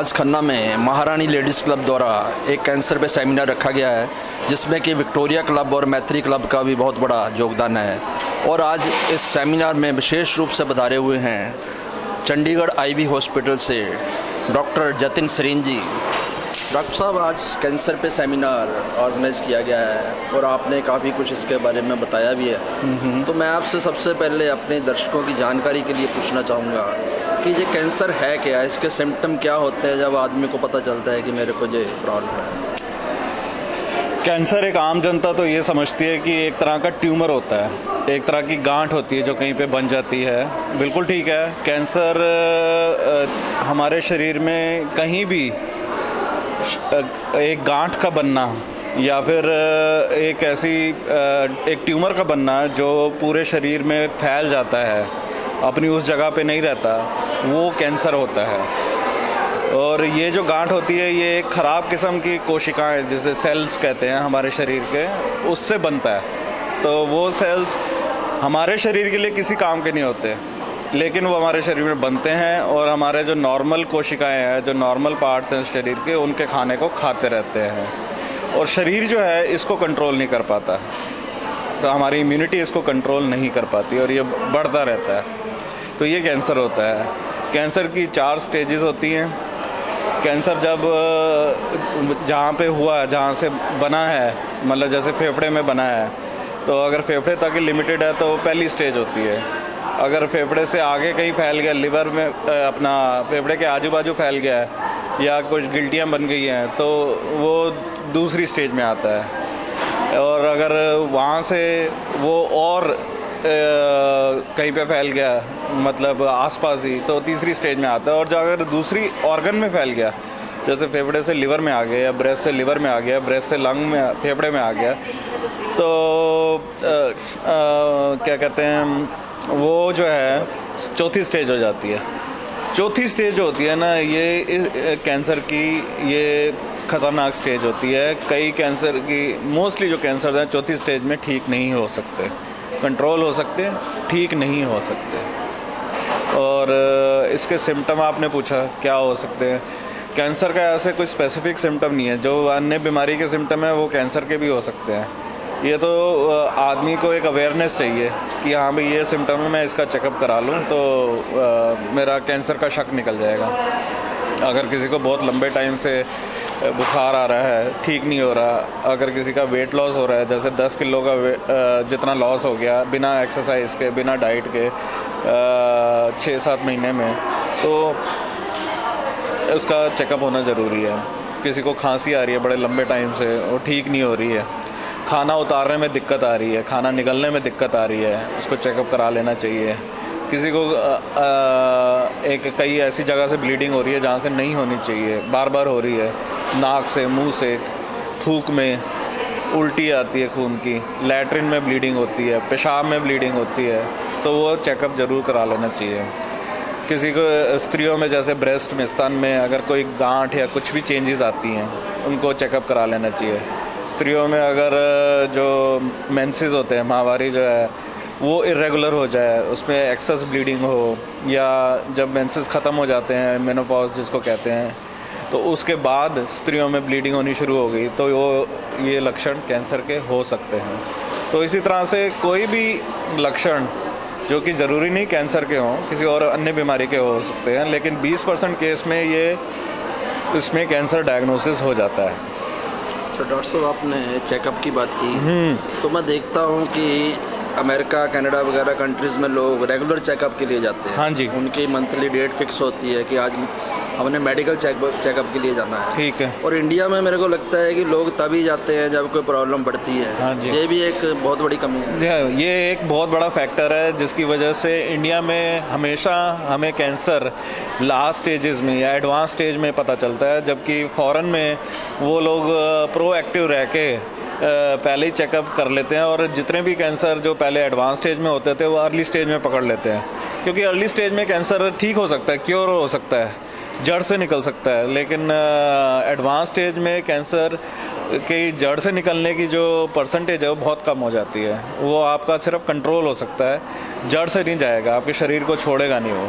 आज खन्ना में महारानी लेडीज़ क्लब द्वारा एक कैंसर पे सेमिनार रखा गया है जिसमें कि विक्टोरिया क्लब और मैत्री क्लब का भी बहुत बड़ा योगदान है। और आज इस सेमिनार में विशेष रूप से बधारे हुए हैं चंडीगढ़ आईवी हॉस्पिटल से डॉक्टर जतिन सरीन जी। डॉक्टर साहब आज कैंसर पे सेमिनार ऑर्गेनाइज किया गया है और आपने काफ़ी कुछ इसके बारे में बताया भी है। तो मैं आपसे सबसे पहले अपने दर्शकों की जानकारी के लिए पूछना चाहूँगा कि ये कैंसर है क्या? इसके सिम्टम क्या होते हैं जब आदमी को पता चलता है कि मेरे को ये प्रॉब्लम है? कैंसर एक आम जनता तो ये समझती है कि एक तरह का ट्यूमर होता है। एक तरह की गांठ होती है जो कहीं पे बन जाती है। बिल्कुल ठीक है। कैंसर हमारे शरीर में कहीं भी एक गांठ का बनना या फिर एक ऐसी एक ट्यूमर का बनना जो पूरे शरीर में फैल जाता है। अपनी उस जगह पे नहीं रहता। वो कैंसर होता है। और ये जो गांठ होती है, ये एक ख़राब किस्म की कोशिकाएँ जिसे सेल्स कहते हैं हमारे शरीर के, उससे बनता है। तो वो सेल्स हमारे शरीर के लिए किसी काम के नहीं होते, लेकिन वो हमारे शरीर में बनते हैं और हमारे जो नॉर्मल कोशिकाएँ हैं, जो नॉर्मल पार्ट्स हैं शरीर के, उनके खाने को खाते रहते हैं। और शरीर जो है, इसको कंट्रोल नहीं कर पाता। तो हमारी इम्यूनिटी इसको कंट्रोल नहीं कर पाती और ये बढ़ता रहता है। तो ये कैंसर होता है। कैंसर की चार स्टेजेस होती हैं। कैंसर जब जहाँ पे हुआ है जहाँ से बना है मतलब जैसे फेफड़े में बना है तो अगर फेफड़े तक लिमिटेड है तो पहली स्टेज होती है। अगर फेफड़े से आगे कहीं फैल गया लिवर में अपना फेफड़े के आजू बाजू फैल गया है, या कुछ गिल्टियाँ बन गई हैं तो वो दूसरी स्टेज में आता है। और अगर वहाँ से वो और कहीं पे फैल गया मतलब आसपास ही तो तीसरी स्टेज में आता है और जो अगर दूसरी ऑर्गन में फैल गया जैसे फेफड़े से लिवर में आ गया या ब्रेस्ट से लिवर में आ गया ब्रेस्ट से लंग में फेफड़े में आ गया तो आ, आ, क्या कहते हैं वो जो है चौथी स्टेज हो जाती है। चौथी स्टेज होती है ना ये इस कैंसर की ये ख़तरनाक स्टेज होती है। कई कैंसर की मोस्टली जो कैंसर हैं चौथी स्टेज में ठीक नहीं हो सकते। कंट्रोल हो सकते ठीक नहीं हो सकते। और इसके सिम्टम आपने पूछा क्या हो सकते हैं? कैंसर का ऐसे कोई स्पेसिफिक सिम्टम नहीं है। जो अन्य बीमारी के सिम्टम है वो कैंसर के भी हो सकते हैं। ये तो आदमी को एक अवेयरनेस चाहिए कि हाँ भाई ये सिम्टम है मैं इसका चेकअप करा लूँ तो आ, मेरा कैंसर का शक निकल जाएगा। अगर किसी को बहुत लंबे टाइम से बुखार आ रहा है ठीक नहीं हो रहा अगर किसी का वेट लॉस हो रहा है जैसे 10 किलो का जितना लॉस हो गया बिना एक्सरसाइज के बिना डाइट के छः सात महीने में तो उसका चेकअप होना ज़रूरी है। किसी को खांसी आ रही है बड़े लंबे टाइम से और ठीक नहीं हो रही है। खाना उतारने में दिक्कत आ रही है, खाना निकलने में दिक्कत आ रही है, उसको चेकअप करा लेना चाहिए। किसी को एक कई ऐसी जगह से ब्लीडिंग हो रही है जहाँ से नहीं होनी चाहिए। बार बार हो रही है, नाक से, मुँह से, थूक में उल्टी आती है खून की। लैट्रिन में ब्लीडिंग होती है, पेशाब में ब्लीडिंग होती है। तो वो चेकअप ज़रूर करा लेना चाहिए। किसी को, स्त्रियों में जैसे ब्रेस्ट में, स्तन में अगर कोई गांठ या कुछ भी चेंजेस आती हैं, उनको चेकअप करा लेना चाहिए। स्त्रियों में अगर, जो मेंसेस होते हैं, माहवारी जो है, वो इरेगुलर हो जाए, उसमें एक्सेस ब्लीडिंग हो, या जब मेंसेस ख़त्म हो जाते हैं मेनोपॉज जिसको कहते हैं तो उसके बाद स्त्रियों में ब्लीडिंग होनी शुरू हो गई तो वो, ये लक्षण कैंसर के हो सकते हैं। तो इसी तरह से कोई भी लक्षण जो कि ज़रूरी नहीं कैंसर के हों किसी और अन्य बीमारी के हो सकते हैं लेकिन 20 परसेंट केस में ये इसमें कैंसर डायग्नोसिस हो जाता है। तो डॉक्टर साहब आपने चेकअप की बात की। हम्म। तो मैं देखता हूँ कि अमेरिका कनाडा वगैरह कंट्रीज़ में लोग रेगुलर चेकअप के लिए जाते हैं। हाँ जी। उनकी मंथली डेट फिक्स होती है कि आज हमने मेडिकल चेकअप के लिए जाना है। ठीक है। और इंडिया में मेरे को लगता है कि लोग तभी जाते हैं जब कोई प्रॉब्लम बढ़ती है। हाँ जी। ये भी एक बहुत बड़ी कमी है। ये एक बहुत बड़ा फैक्टर है जिसकी वजह से इंडिया में हमेशा हमें कैंसर लास्ट स्टेजेस में या एडवांस स्टेज में पता चलता है जबकि फ़ॉरन में वो लोग प्रोएक्टिव रह के पहले ही चेकअप कर लेते हैं और जितने भी कैंसर जो पहले एडवांस स्टेज में होते थे वो अर्ली स्टेज में पकड़ लेते हैं। क्योंकि अर्ली स्टेज में कैंसर ठीक हो सकता है क्योर हो सकता है। जड़ से निकल सकता है, लेकिन एडवांस स्टेज में कैंसर की जड़ से निकलने की जो परसेंटेज है वो बहुत कम हो जाती है। वो आपका सिर्फ़ कंट्रोल हो सकता है। जड़ से नहीं जाएगा, आपके शरीर को छोड़ेगा नहीं वो।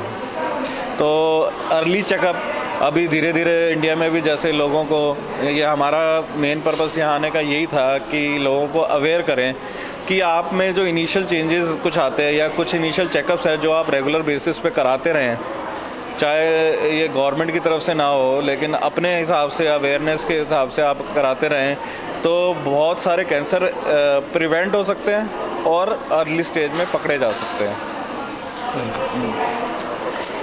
तो अर्ली चेकअप अभी धीरे धीरे इंडिया में भी जैसे लोगों को, ये हमारा मेन पर्पस यहाँ आने का यही था कि लोगों को अवेयर करें कि आप में जो इनिशियल चेंजेस कुछ आते हैं या कुछ इनिशियल चेकअप्स हैं जो आप रेगुलर बेसिस पे कराते रहें चाहे ये गवर्नमेंट की तरफ़ से ना हो, लेकिन अपने हिसाब से अवेयरनेस के हिसाब से आप कराते रहें तो बहुत सारे कैंसर प्रिवेंट हो सकते हैं और अर्ली स्टेज में पकड़े जा सकते हैं।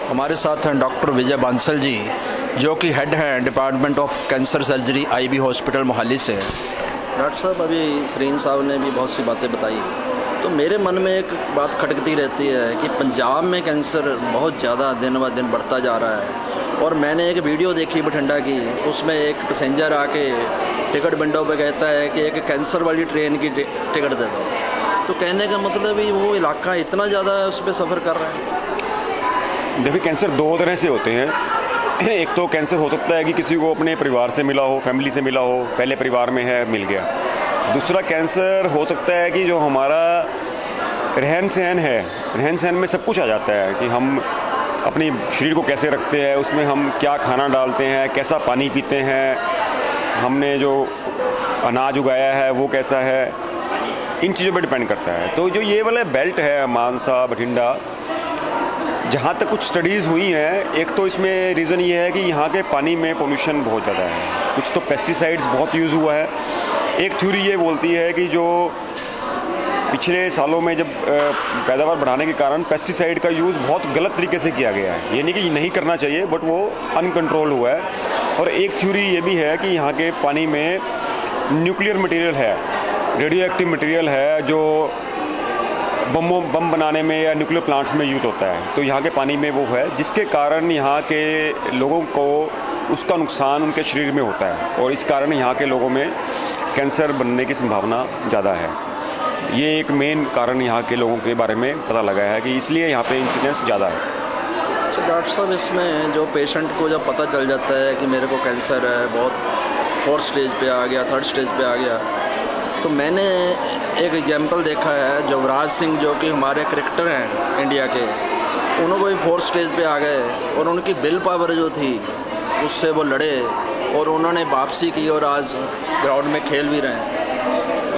हमारे साथ हैं डॉक्टर विजय बांसल जी, जो कि हेड हैं department of cancer surgery Ivy hospital Mohali से। डॉक्टर साहब, अभी सरीन साहब ने भी बहुत सी बातें बताई। तो मेरे मन में एक बात खटकती रहती है कि पंजाब में कैंसर बहुत ज़्यादा दिन ब दिन बढ़ता जा रहा है। और मैंने एक वीडियो देखी बठिंडा की, उसमें एक पैसेंजर आके टिकट विंडो पे कहता है कि एक कैंसर वाली ट्रेन की टिकट दे दो। तो कहने का मतलब ही वो इलाका इतना ज़्यादा उस पर सफ़र कर रहा है। देखिए, कैंसर दो तरह से होते हैं। एक तो कैंसर हो सकता है कि किसी को अपने परिवार से मिला हो, फैमिली से मिला हो, पहले परिवार में है, मिल गया। दूसरा कैंसर हो सकता है कि जो हमारा रहन सहन है, रहन सहन में सब कुछ आ जाता है कि हम अपनी शरीर को कैसे रखते हैं, उसमें हम क्या खाना डालते हैं, कैसा पानी पीते हैं, हमने जो अनाज उगाया है वो कैसा है, इन चीज़ों पर डिपेंड करता है। तो जो ये वाला बेल्ट है, मानसा, बठिंडा, जहाँ तक कुछ स्टडीज़ हुई हैं, एक तो इसमें रीज़न ये है कि यहाँ के पानी में पोल्यूशन बहुत ज़्यादा है। कुछ तो पेस्टिसाइड्स बहुत यूज़ हुआ है। एक थ्योरी ये बोलती है कि जो पिछले सालों में जब पैदावार बढ़ाने के कारण पेस्टिसाइड का यूज़ बहुत गलत तरीके से किया गया है। यानी कि नहीं करना चाहिए बट वो अनकंट्रोल हुआ है। और एक थ्योरी ये भी है कि यहाँ के पानी में न्यूक्लियर मटेरियल है रेडियो एक्टिव मटेरियल है, जो बमों, बम बनाने में या न्यूक्लियर प्लांट्स में यूज़ होता है। तो यहाँ के पानी में वो है, जिसके कारण यहाँ के लोगों को उसका नुकसान उनके शरीर में होता है। और इस कारण यहाँ के लोगों में कैंसर बनने की संभावना ज़्यादा है। ये एक मेन कारण यहाँ के लोगों के बारे में पता लगा है कि इसलिए यहाँ पे इंसिडेंस ज़्यादा है। अच्छा डॉक्टर साहब, इसमें जो पेशेंट को जब पता चल जाता है कि मेरे को कैंसर है, बहुत फोर्थ स्टेज पे आ गया थर्ड स्टेज पे आ गया तो मैंने एक एग्ज़ाम्पल देखा है, युवराज सिंह जो कि हमारे क्रिकेटर हैं इंडिया के उन्होंने भी फोर्थ स्टेज पे आ गए और उनकी बिल पावर जो थी, उससे वो लड़े। और उन्होंने वापसी की और आज ग्राउंड में खेल भी रहे हैं।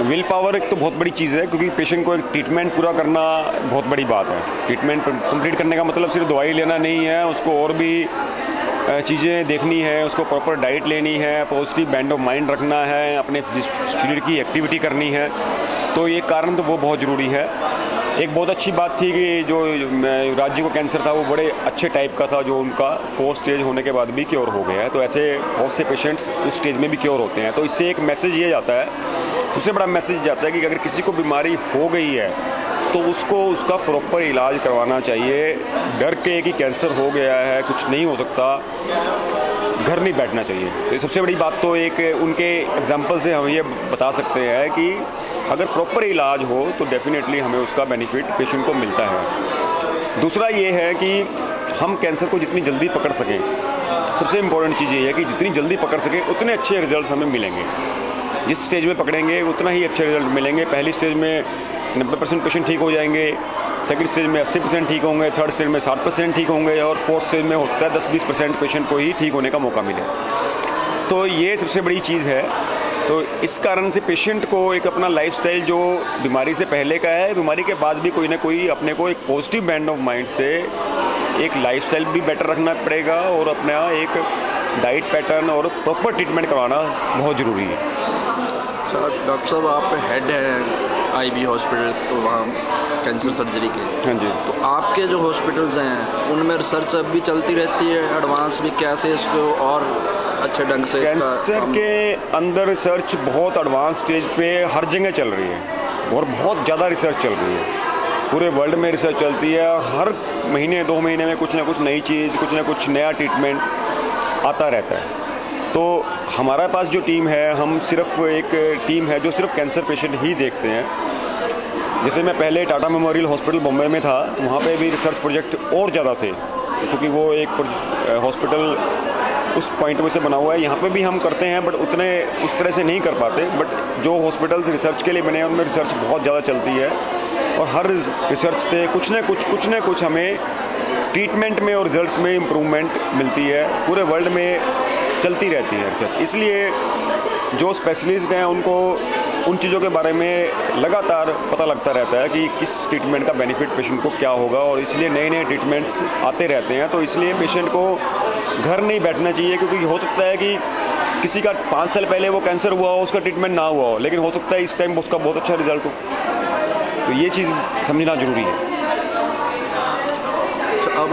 विल पावर एक तो बहुत बड़ी चीज़ है, क्योंकि पेशेंट को एक ट्रीटमेंट पूरा करना बहुत बड़ी बात है। ट्रीटमेंट कंप्लीट करने का मतलब सिर्फ़ दवाई लेना नहीं है, उसको और भी चीज़ें देखनी है, उसको प्रॉपर डाइट लेनी है पॉजिटिव बैंड ऑफ़ माइंड रखना है, अपने शरीर की एक्टिविटी करनी है। तो ये कारण तो वो बहुत ज़रूरी है। एक बहुत अच्छी बात थी कि जो राज्य को कैंसर था, वो बड़े अच्छे टाइप का था, जो उनका फोर्थ स्टेज होने के बाद भी क्योर हो गया है। तो ऐसे बहुत से पेशेंट्स उस स्टेज में भी क्योर होते हैं। तो इससे एक मैसेज ये जाता है, सबसे बड़ा मैसेज जाता है कि अगर किसी को बीमारी हो गई है तो उसको उसका प्रॉपर इलाज करवाना चाहिए। डर के कि कैंसर हो गया है, कुछ नहीं हो सकता। घर नहीं बैठना चाहिए। तो सबसे बड़ी बात तो एक उनके एग्ज़ाम्पल से हम ये बता सकते हैं कि अगर प्रॉपर इलाज हो तो डेफिनेटली हमें उसका बेनिफिट पेशेंट को मिलता है। दूसरा ये है कि हम कैंसर को जितनी जल्दी पकड़ सकें, सबसे इम्पोर्टेंट चीज़ ये है कि जितनी जल्दी पकड़ सकें, उतने अच्छे रिज़ल्ट हमें मिलेंगे। जिस स्टेज में पकड़ेंगे, उतना ही अच्छे रिज़ल्ट मिलेंगे। पहली स्टेज में नब्बे परसेंट पेशेंट ठीक हो जाएँगे। सेकंड स्टेज में 80 परसेंट ठीक होंगे, थर्ड स्टेज में 60 परसेंट ठीक होंगे और फोर्थ स्टेज में होता है 10-20 परसेंट पेशेंट को ही ठीक होने का मौका मिले। तो ये सबसे बड़ी चीज़ है। तो इस कारण से पेशेंट को एक अपना लाइफस्टाइल जो बीमारी से पहले का है, बीमारी के बाद भी कोई ना कोई अपने को एक पॉजिटिव बैंड ऑफ़ माइंड से एक लाइफस्टाइल भी बेटर रखना पड़ेगा और अपना एक डाइट पैटर्न और प्रॉपर ट्रीटमेंट करवाना बहुत ज़रूरी है। अच्छा डॉक्टर साहब, आप हेड हैं। आईबी हॉस्पिटल तो वहाँ कैंसर सर्जरी के। हाँ जी। तो आपके जो हॉस्पिटल्स हैं उनमें रिसर्च अब भी चलती रहती है एडवांस भी कैसे इसको और अच्छे ढंग से कैंसर के अंदर रिसर्च बहुत एडवांस स्टेज पे हर जगह चल रही है और बहुत ज़्यादा रिसर्च चल रही है। पूरे वर्ल्ड में रिसर्च चलती है हर महीने दो महीने में कुछ ना कुछ नई चीज़ कुछ ना कुछ नया ट्रीटमेंट आता रहता है। तो हमारे पास जो टीम है, हम सिर्फ़ एक टीम है जो सिर्फ़ कैंसर पेशेंट ही देखते हैं। जैसे मैं पहले टाटा मेमोरियल हॉस्पिटल बम्बई में था, वहाँ पे भी रिसर्च प्रोजेक्ट और ज़्यादा थे, क्योंकि वो एक हॉस्पिटल उस पॉइंट में से बना हुआ है। यहाँ पे भी हम करते हैं, बट उतने उस तरह से नहीं कर पाते, बट जो हॉस्पिटल्स रिसर्च के लिए बने हैं, उनमें रिसर्च बहुत ज़्यादा चलती है। और हर रिसर्च से कुछ ना कुछ कुछ ना कुछ हमें ट्रीटमेंट में और रिज़ल्ट में इम्प्रूवमेंट मिलती है। पूरे वर्ल्ड में चलती रहती है रिसर्च इसलिए जो स्पेशलिस्ट हैं, उनको उन चीज़ों के बारे में लगातार पता लगता रहता है कि किस ट्रीटमेंट का बेनिफिट पेशेंट को क्या होगा, और इसलिए नए नए ट्रीटमेंट्स आते रहते हैं। तो इसलिए पेशेंट को घर नहीं बैठना चाहिए, क्योंकि हो सकता है कि किसी का पाँच साल पहले वो कैंसर हुआ हो, उसका ट्रीटमेंट ना हुआ हो, लेकिन हो सकता है इस टाइम उसका बहुत अच्छा रिज़ल्ट हो। तो ये चीज़ समझना ज़रूरी है। अब,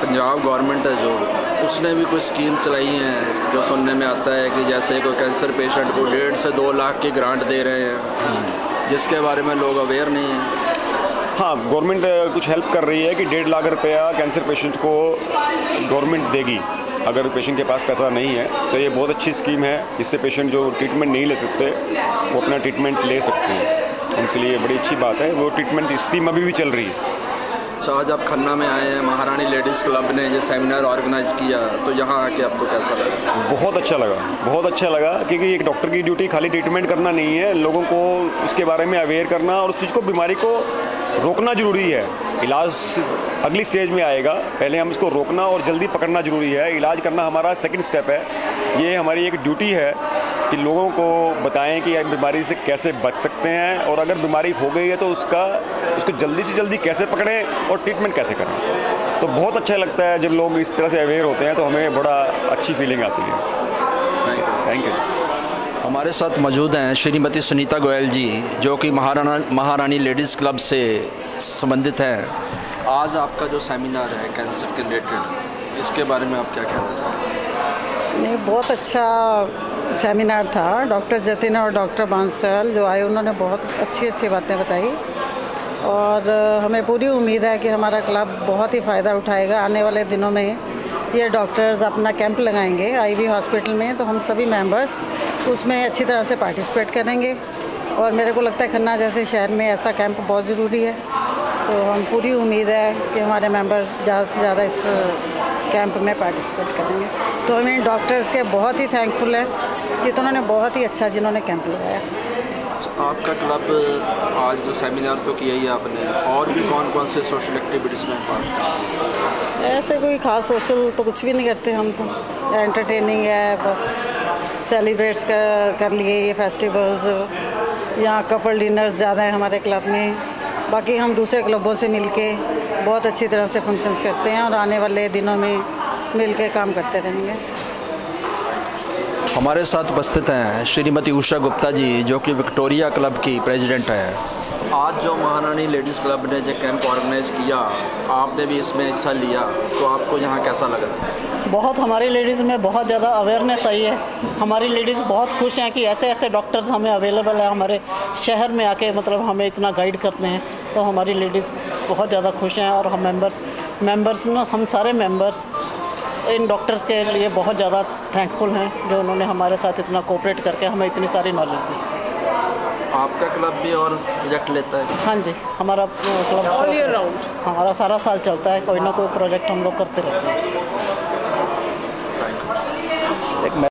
पंजाब गवर्नमेंट है जो उसने भी कुछ स्कीम चलाई हैं जो सुनने में आता है कि जैसे कोई कैंसर पेशेंट को डेढ़ से दो लाख की ग्रांट दे रहे हैं, जिसके बारे में लोग अवेयर नहीं हैं। हाँ गवर्नमेंट कुछ हेल्प कर रही है कि डेढ़ लाख रुपया कैंसर पेशेंट को गवर्नमेंट देगी, अगर पेशेंट के पास पैसा नहीं है। तो ये बहुत अच्छी स्कीम है, जिससे पेशेंट जो ट्रीटमेंट नहीं ले सकते, वो अपना ट्रीटमेंट ले सकते हैं। उनके लिए बड़ी अच्छी बात है। वो ट्रीटमेंट स्कीम अभी भी चल रही है। अच्छा आज आप खन्ना में आए हैं, महारानी लेडीज़ क्लब ने ये सेमिनार ऑर्गेनाइज किया तो यहाँ आके आपको कैसा लगा? बहुत अच्छा लगा, बहुत अच्छा लगा, क्योंकि एक डॉक्टर की ड्यूटी खाली ट्रीटमेंट करना नहीं है, लोगों को उसके बारे में अवेयर करना और उस चीज़ को, बीमारी को रोकना ज़रूरी है। इलाज अगली स्टेज में आएगा, पहले हम इसको रोकना और जल्दी पकड़ना ज़रूरी है। इलाज करना हमारा सेकंड स्टेप है। ये हमारी एक ड्यूटी है। कि लोगों को बताएँ कि बीमारी से कैसे बच सकते हैं और अगर बीमारी हो गई है तो उसका उसको जल्दी से जल्दी कैसे पकड़ें और ट्रीटमेंट कैसे करें। तो बहुत अच्छा लगता है जब लोग इस तरह से अवेयर होते हैं तो हमें बड़ा अच्छी फीलिंग आती है। थैंक यू हमारे साथ मौजूद हैं श्रीमती सुनीता गोयल जी जो कि महाराणा महारानी लेडीज़ क्लब से संबंधित हैं। आज आपका जो सेमिनार है कैंसर के रिलेटेड इसके बारे में आप क्या कहना चाहते हैं नहीं बहुत अच्छा सेमिनार था, डॉक्टर जतिन और डॉक्टर बांसल, जो आए, उन्होंने बहुत अच्छी अच्छी बातें बताई। और हमें पूरी उम्मीद है कि हमारा क्लब बहुत ही फ़ायदा उठाएगा। आने वाले दिनों में ये डॉक्टर्स अपना कैंप लगाएँगे आईवी हॉस्पिटल में तो हम सभी मेंबर्स उसमें अच्छी तरह से पार्टिसिपेट करेंगे। और मेरे को लगता है खन्ना जैसे शहर में ऐसा कैंप बहुत ज़रूरी है। तो हम पूरी उम्मीद है कि हमारे मेंबर ज़्यादा से ज़्यादा इस कैंप में पार्टिसिपेट करेंगे। तो हम इन डॉक्टर्स के बहुत ही थैंकफुल हैं। कि तो उन्होंने बहुत ही अच्छा जिन्होंने कैंप लगाया। आपका क्लब आज जो सेमिनार तो किया ही आपने और भी कौन कौन से सोशल एक्टिविटीज़ में पार्ट ऐसे कोई ख़ास सोशल तो कुछ भी नहीं करते हम तो। एंटरटेनिंग है बस सेलिब्रेट्स कर कर लिए ये फेस्टिवल्स यहाँ कपल डिनर्स ज़्यादा है हमारे क्लब में। बाकी हम दूसरे क्लबों से मिलके बहुत अच्छी तरह से फ़ंक्शंस करते हैं और आने वाले दिनों में मिल के काम करते रहेंगे। हमारे साथ उपस्थित हैं श्रीमती उषा गुप्ता जी, जो कि विक्टोरिया क्लब की प्रेसिडेंट है। आज जो महारानी लेडीज़ क्लब ने जो कैंप ऑर्गेनाइज किया, आपने भी इसमें हिस्सा लिया तो आपको यहाँ कैसा लगा? बहुत हमारी लेडीज़ में बहुत ज़्यादा अवेयरनेस आई है। हमारी लेडीज़ बहुत खुश हैं कि ऐसे ऐसे डॉक्टर्स हमें अवेलेबल है, हमारे शहर में आके मतलब हमें इतना गाइड करते हैं। तो हमारी लेडीज़ बहुत ज़्यादा खुश हैं और हम मेंबर्स मेंबर्स ना, हम सारे मेंबर्स इन डॉक्टर्स के लिए बहुत ज़्यादा थैंकफुल हैं जो उन्होंने हमारे साथ इतना कोऑपरेट करके हमें इतनी सारी नॉलेज दी। आपका क्लब भी और प्रोजेक्ट लेता है? हाँ जी हमारा क्लब ऑल ईयर राउंड हमारा सारा साल चलता है कोई ना कोई प्रोजेक्ट हम लोग करते रहते हैं।